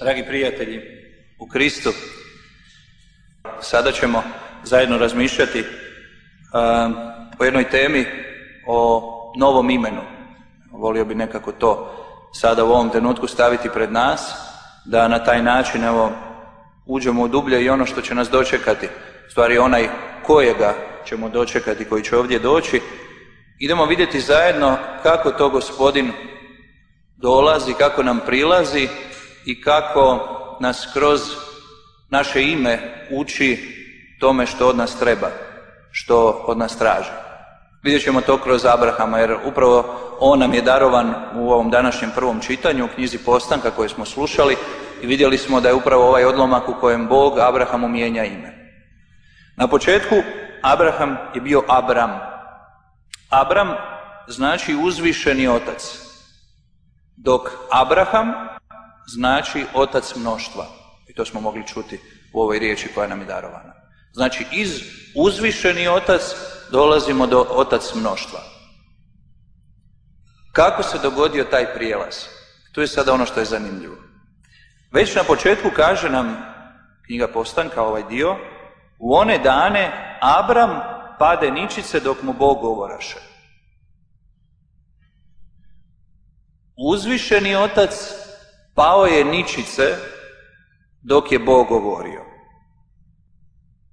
Dragi prijatelji u Kristu, sada ćemo zajedno razmišljati um, o jednoj temi o novom imenu. Volio bi nekako to sada u ovom trenutku staviti pred nas, da na taj način evo uđemo u dublje i ono što će nas dočekati, stvari onaj kojega ćemo dočekati, koji će ovdje doći, idemo vidjeti zajedno kako to gospodin dolazi, kako nam prilazi i kako nas kroz naše ime uči tome što od nas treba, što od nas traži. Vidjet ćemo to kroz Abrahama, jer upravo on nam je darovan u ovom današnjem prvom čitanju, u knjizi Postanka koje smo slušali i vidjeli smo da je upravo ovaj odlomak u kojem Bog Abrahamu mijenja ime. Na početku Abraham je bio Abram. Abram znači uzvišeni otac, dok Abraham znači otac mnoštva. I to smo mogli čuti u ovoj riječi koja nam je darovana. Znači iz uzvišeni otac dolazimo do otac mnoštva. Kako se dogodio taj prijelaz? Tu je sada ono što je zanimljivo. Već na početku kaže nam knjiga Postanka, ovaj dio, u one dane Abram pade ničice dok mu Bog govoraše. Uzvišeni otac pao je ničice dok je Bog govorio.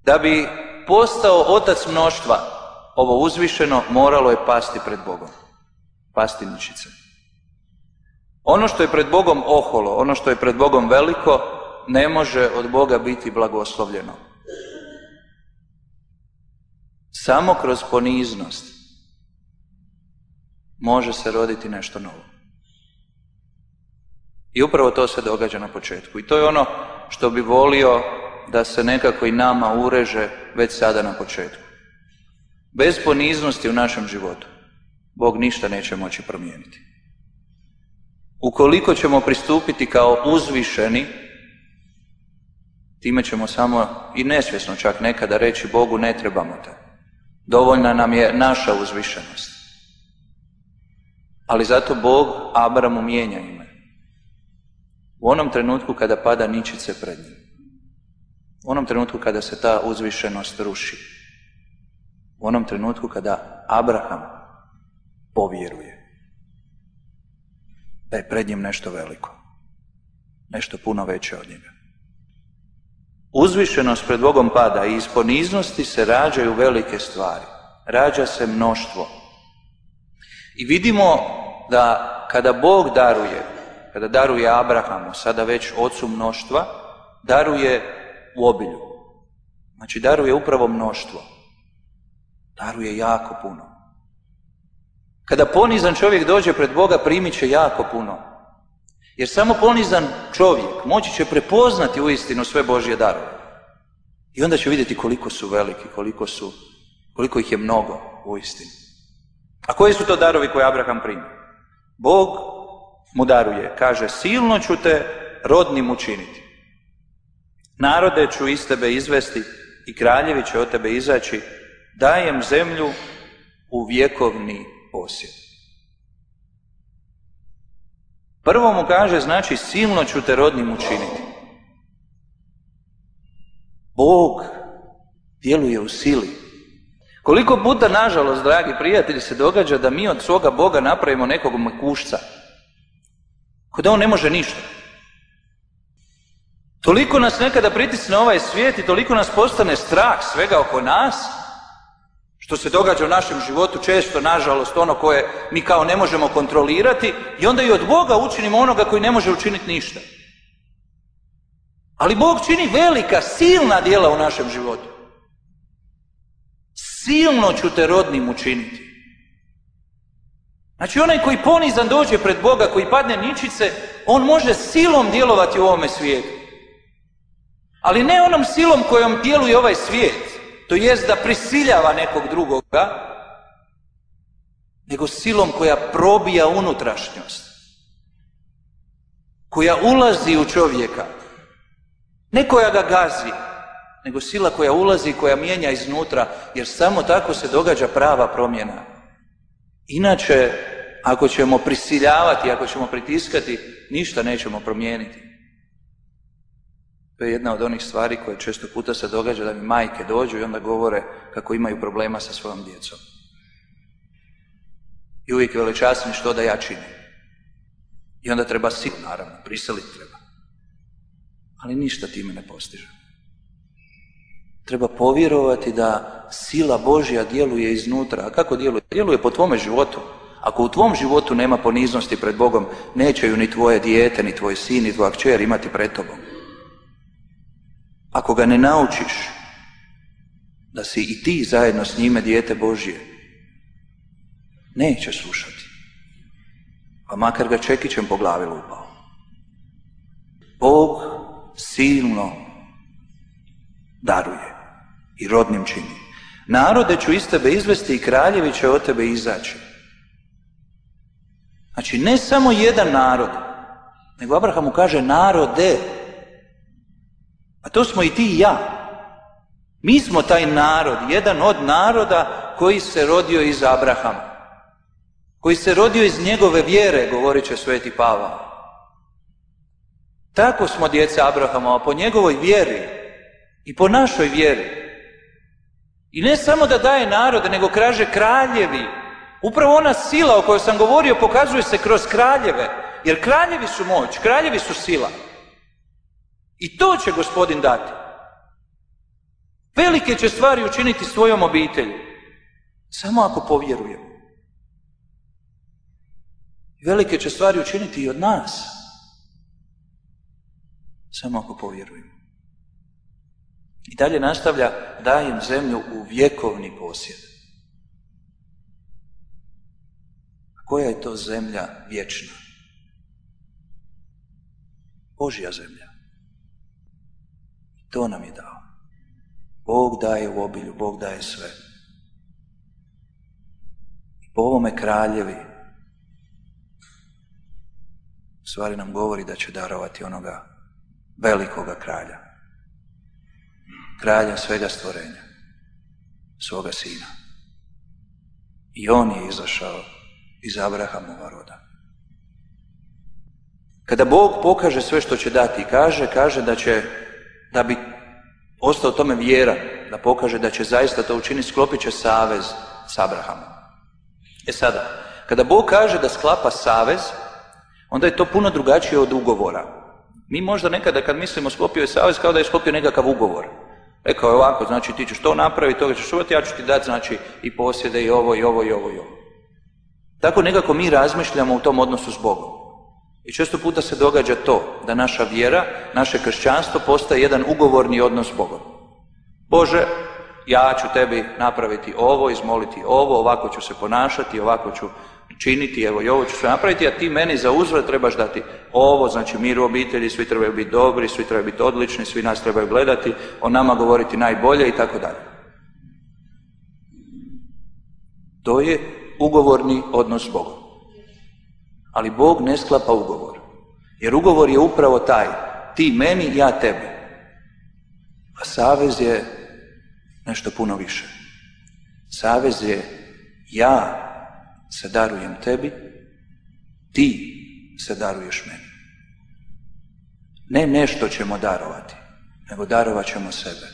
Da bi postao otac mnoštva, ovo uzvišeno moralo je pasti pred Bogom. Pasti ničice. Ono što je pred Bogom oholo, ono što je pred Bogom veliko, ne može od Boga biti blagoslovljeno. Samo kroz poniznost može se roditi nešto novo. I upravo to se događa na početku. I to je ono što bi volio da se nekako i nama ureže već sada na početku. Bez poniznosti u našem životu Bog ništa neće moći promijeniti. Ukoliko ćemo pristupiti kao uzvišeni, time ćemo samo i nesvjesno čak nekada reći Bogu ne trebamo te. Dovoljna nam je naša uzvišenost. Ali zato Bog Abramu mijenja ime. U onom trenutku kada pada ničice pred njim. U onom trenutku kada se ta uzvišenost ruši. U onom trenutku kada Abraham povjeruje da je pred njim nešto veliko. Nešto puno veće od njega. Uzvišenost pred Bogom pada i iz poniznosti se rađaju velike stvari. Rađa se mnoštvo. I vidimo da kada Bog daruje kada daruje Abrahamu, sada već ocu mnoštva, daruje u obilju. Znači daruje upravo mnoštvo. Daruje jako puno. Kada ponizan čovjek dođe pred Boga, primit će jako puno. Jer samo ponizan čovjek moći će prepoznati uistinu sve Božje darove. I onda će vidjeti koliko su veliki, koliko su, koliko ih je mnogo uistinu. A koji su to darovi koje Abraham primi? Bog mu daruje. Kaže, silno ću te rodnim učiniti. Narode ću iz tebe izvesti i kraljevi će od tebe izaći. Dajem zemlju u vjekovni posjed. Prvo mu kaže, znači, silno ću te rodnim učiniti. Bog djeluje u sili. Koliko puta, nažalost, dragi prijatelji, se događa da mi od svoga Boga napravimo nekog mekušca, Ko da on ne može ništa. Toliko nas nekada pritisne ovaj svijet i toliko nas postane strah svega oko nas, što se događa u našem životu često, nažalost, ono koje mi kao ne možemo kontrolirati i onda i od Boga učinimo onoga koji ne može učiniti ništa. Ali Bog čini velika, silna djela u našem životu. Silno ću te rodnim učiniti. Znači onaj koji ponizan dođe pred Boga, koji padne ničice, on može silom djelovati u ovome svijetu. Ali ne onom silom kojom djeluje ovaj svijet, to jest da prisiljava nekog drugoga, nego silom koja probija unutrašnjost, koja ulazi u čovjeka, ne koja ga gazi, nego sila koja ulazi i koja mijenja iznutra, jer samo tako se događa prava promjena. Inače, ako ćemo prisiljavati, ako ćemo pritiskati, ništa nećemo promijeniti. To je jedna od onih stvari koje često puta se događa da mi majke dođu i onda govore kako imaju problema sa svojom djecom. I uvijek veličasni što da ja činim. I onda treba silu, naravno, priseliti treba. Ali ništa time ne postiže. Treba povjerovati da sila Božja djeluje iznutra. A kako djeluje? Djeluje po tvome životu. Ako u tvom životu nema poniznosti pred Bogom, neće ju ni tvoje dijete, ni tvoj sin, ni tvoja kćer imati pred tobom. Ako ga ne naučiš da si i ti zajedno s njime dijete Božje, neće slušati. Pa makar ga čekićem po glavi lupao. Bog silno daruje i rodnim čini. Narode ću iz tebe izvesti i kraljevi će od tebe izaći. Znači, ne samo jedan narod, nego Abraham mu kaže narode. A to smo i ti i ja. Mi smo taj narod, jedan od naroda koji se rodio iz Abrahama. Koji se rodio iz njegove vjere, govorit će sveti Pavao. Tako smo djeca Abrahama, a po njegovoj vjeri i po našoj vjeri. I ne samo da daje narode, nego kaže kraljevi. Upravo ona sila o kojoj sam govorio pokazuje se kroz kraljeve. Jer kraljevi su moć, kraljevi su sila. I to će gospodin dati. Velike će stvari učiniti svojom obitelji. Samo ako povjerujemo. Velike će stvari učiniti i od nas. Samo ako povjerujemo. I dalje nastavlja, dajem zemlju u vjekovni posjed. Koja je to zemlja vječna? Božja zemlja. To nam je dao. Bog daje u obilju, Bog daje sve. I po ovome kraljevi stvari nam govori da će darovati onoga velikoga kralja. Kralja svega stvorenja, svoga sina. I on je izašao iz Abrahamova roda. Kada Bog pokaže sve što će dati, kaže, kaže da će, da bi ostao tome vjera, da pokaže da će zaista to učiniti, sklopit će savez s Abrahamom. E sada, kada Bog kaže da sklapa savez, onda je to puno drugačije od ugovora. Mi možda nekada kad mislimo sklopio je savez kao da je sklopio nekakav ugovor. Rekao je ovako, znači ti ćeš to napraviti, toga ćeš čuvati, ja ću ti dati znači i posjede i ovo i ovo i ovo i ovo. Tako nekako mi razmišljamo u tom odnosu s Bogom. I često puta se događa to, da naša vjera, naše kršćanstvo postaje jedan ugovorni odnos s Bogom. Bože, ja ću tebi napraviti ovo, izmoliti ovo, ovako ću se ponašati, ovako ću činiti, evo i ovo ću se napraviti, a ti meni za uzvrat trebaš dati ovo, znači mir u obitelji, svi trebaju biti dobri, svi trebaju biti odlični, svi nas trebaju gledati, o nama govoriti najbolje i tako dalje. To je ugovorni odnos s Bogom. Ali Bog ne sklapa ugovor. Jer ugovor je upravo taj, ti meni, ja tebi. A savez je nešto puno više. Savez je ja se darujem tebi, ti se daruješ meni. Ne nešto ćemo darovati, nego darovat ćemo sebe.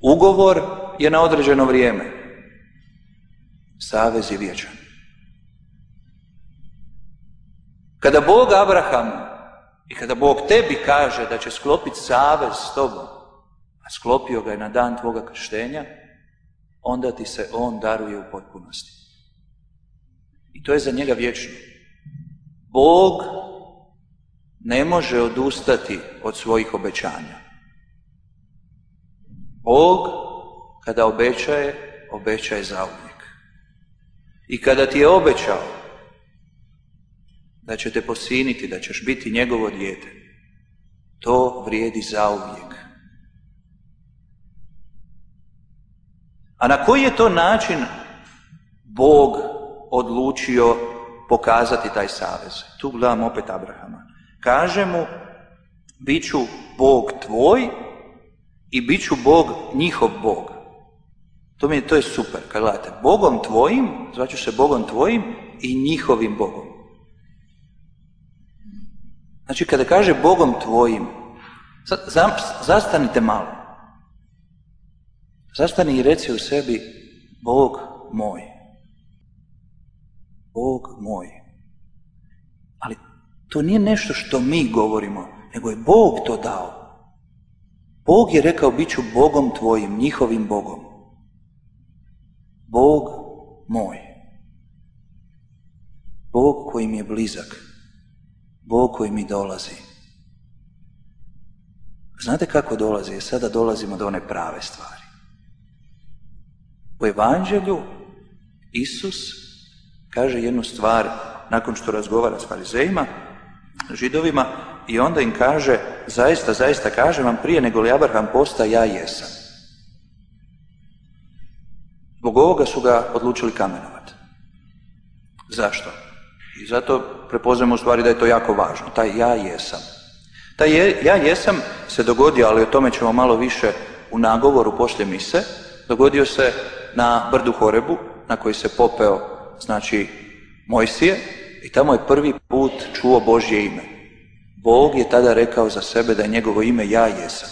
Ugovor je na određeno vrijeme. Savez je vječan. Kada Bog Abraham i kada Bog tebi kaže da će sklopiti savez s tobom, a sklopio ga je na dan tvoga krštenja, onda ti se on daruje u potpunosti. I to je za njega vječno. Bog ne može odustati od svojih obećanja. Bog kada obećaje, obećaje zauvijek. I kada ti je obećao da će te posiniti, da ćeš biti njegovo dijete, to vrijedi zauvijek. A na koji je to način Bog odlučio pokazati taj savez? Tu gledam opet Abrahama. Kaže mu, bit ću Bog tvoj i bit ću Bog njihov Bog. To, mi je, to je super, kad gledate. Bogom tvojim, zvaću se Bogom tvojim i njihovim Bogom. Znači, kada kaže Bogom tvojim, Zastanite malo. Zastani i reci u sebi Bog moj. Bog moj. Ali to nije nešto što mi govorimo, nego je Bog to dao. Bog je rekao, bit ću Bogom tvojim, njihovim Bogom. Bog moj. Bog koji mi je blizak. Bog koji mi dolazi. Znate kako dolazi? Sada dolazimo do one prave stvari. U evanđelju Isus kaže jednu stvar nakon što razgovara s farizejima, židovima, i onda im kaže, zaista, zaista kažem vam, prije nego li Abraham posta, ja jesam. Zbog ovoga su ga odlučili kamenovati. Zašto? I zato prepoznajemo u stvari da je to jako važno, taj ja jesam. Taj ja jesam se dogodio, ali o tome ćemo malo više u nagovoru poslije mise, dogodio se na brdu Horebu, na koji se popeo, znači, Mojsije, i tamo je prvi put čuo Božje ime. Bog je tada rekao za sebe da je njegovo ime ja jesam.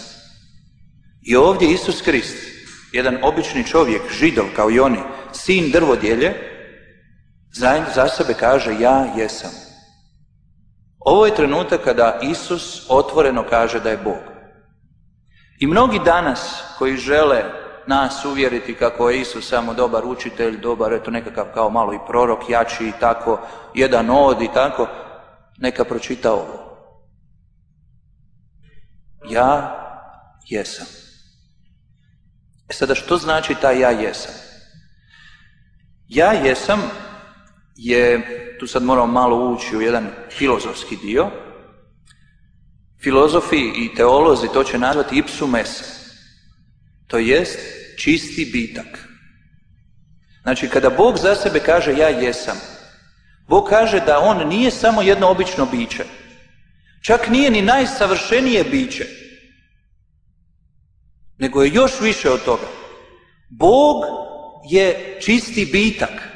I ovdje Isus Krist, jedan obični čovjek, židov kao i oni, sin drvodjelje, za, za sebe kaže ja jesam. Ovo je trenutak kada Isus otvoreno kaže da je Bog. I mnogi danas koji žele nas uvjeriti kako je Isus samo dobar učitelj, dobar, eto nekakav kao malo i prorok, jači i tako, jedan od i tako, neka pročita ovo. Ja jesam. Sada što znači ta ja jesam? Ja jesam je, tu sad moramo malo ući u jedan filozofski dio, filozofi i teolozi to će nazvati ipsum esse, to jest čisti bitak. Znači kada Bog za sebe kaže ja jesam, Bog kaže da on nije samo jedno obično biće, Čak nije ni najsavršenije biće, nego je još više od toga. Bog je čisti bitak.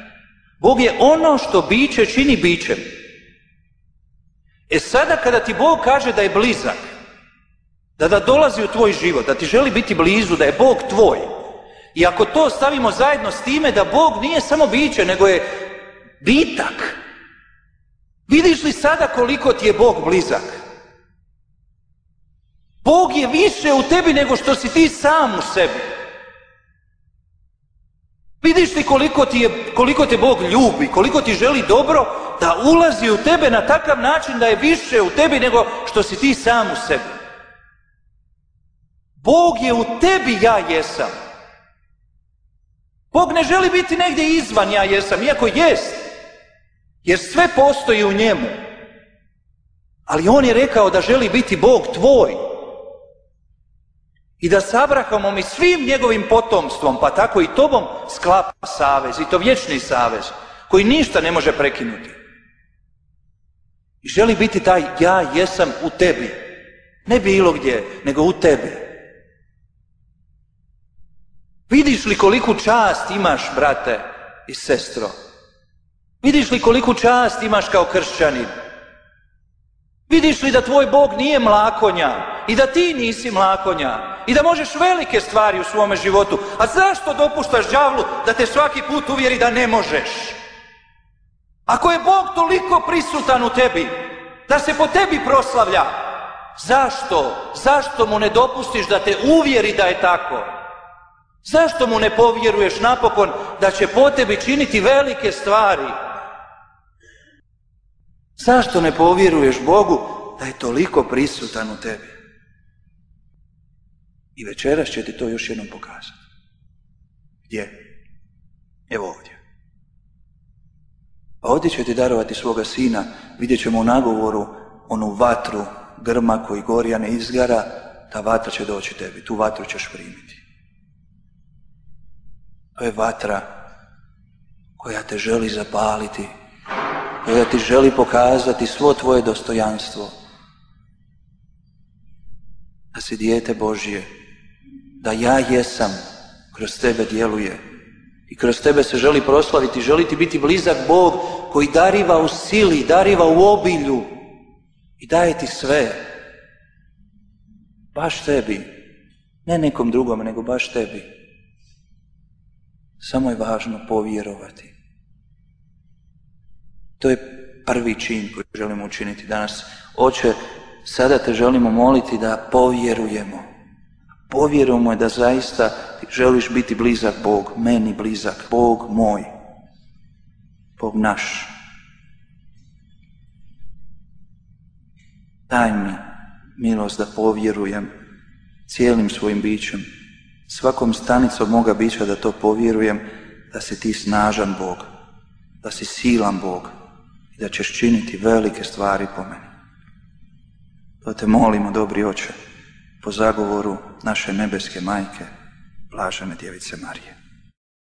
Bog je ono što biće čini bićem. E sada kada ti Bog kaže da je blizak, da da dolazi u tvoj život, da ti želi biti blizu, da je Bog tvoj, i ako to stavimo zajedno s time da Bog nije samo biće, nego je bitak, Vidiš li sada koliko ti je Bog blizak? Bog je više u tebi nego što si ti sam u sebi. Vidiš li koliko, ti je, koliko te Bog ljubi, koliko ti želi dobro, da ulazi u tebe na takav način da je više u tebi nego što si ti sam u sebi. Bog je u tebi ja jesam. Bog ne želi biti negdje izvan ja jesam, iako jest. Jer sve postoji u njemu. Ali on je rekao da želi biti Bog tvoj. I da s Abrahamom i svim njegovim potomstvom, pa tako i tobom, sklapa savez. I to vječni savez, koji ništa ne može prekinuti. I želi biti taj ja jesam u tebi. Ne bilo gdje, nego u tebi. Vidiš li koliku čast imaš, brate i sestro? Vidiš li koliku čast imaš kao kršćanin? Vidiš li da tvoj Bog nije mlakonja i da ti nisi mlakonja i da možeš velike stvari u svome životu? A zašto dopuštaš đavlu da te svaki put uvjeri da ne možeš? Ako je Bog toliko prisutan u tebi, da se po tebi proslavlja, zašto? Zašto mu ne dopustiš da te uvjeri da je tako? Zašto mu ne povjeruješ napokon da će po tebi činiti velike stvari? Zašto ne povjeruješ Bogu da je toliko prisutan u tebi? I večeras će ti to još jednom pokazati. Gdje? Evo ovdje. A ovdje će ti darovati svoga sina, vidjet ćemo u nagovoru onu vatru grma koji gorja ne izgara, ta vatra će doći tebi, tu vatru ćeš primiti. To je vatra koja te želi zapaliti da ti želi pokazati svo tvoje dostojanstvo. Da si dijete Božje, da ja jesam, kroz tebe djeluje. I kroz tebe se želi proslaviti, želi ti biti blizak Bog koji dariva u sili, dariva u obilju i daje ti sve. Baš tebi. Ne nekom drugom, nego baš tebi. Samo je važno povjerovati. To je prvi čin koji želimo učiniti danas. Oče, sada te želimo moliti da povjerujemo. Povjerujemo je da zaista želiš biti blizak Bog, meni blizak, Bog moj, Bog naš. Daj mi milost da povjerujem cijelim svojim bićem, svakom stanicom moga bića da to povjerujem, da si ti snažan Bog, da si silan Bog i da ćeš činiti velike stvari po meni. To te molimo, dobri oče, po zagovoru naše nebeske majke, blažene djevice Marije.